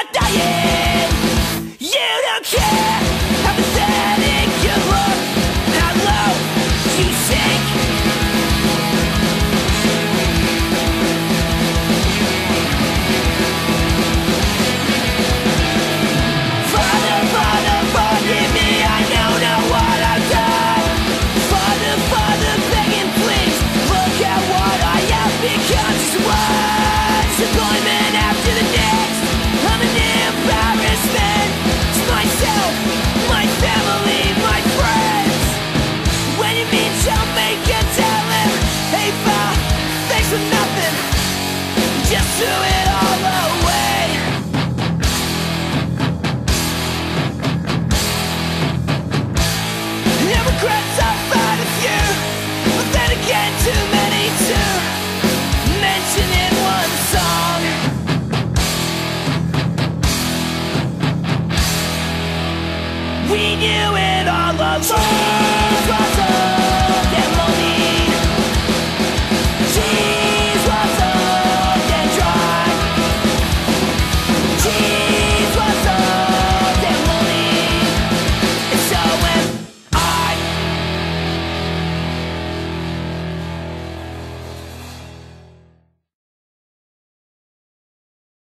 you're dying. You don't care. We knew it all along.